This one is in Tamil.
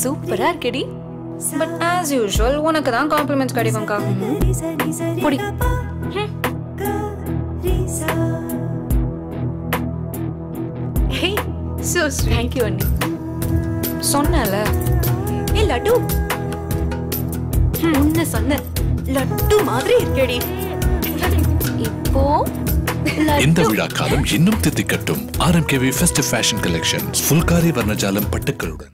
சூப்பரா இருக்கடி. பட் ஆஸ் யூஷுவல் உனக்கு தான் காம்ப்ளிமெண்ட்ஸ் கிடைக்கும்க்கா பொடி. ஹே சோ தேங்க் யூ அண்ணி. சொன்னல ஏ லட்டு. உன்ன சொன்ன லட்டு மாதிரி இருக்கடி. இப்போ இந்த விழா காலம் இன்னும் தித்திக்கட்டும். RMKV festive fashion collection phulkari வர்ணஜாலம் பட்டுக்களுடன்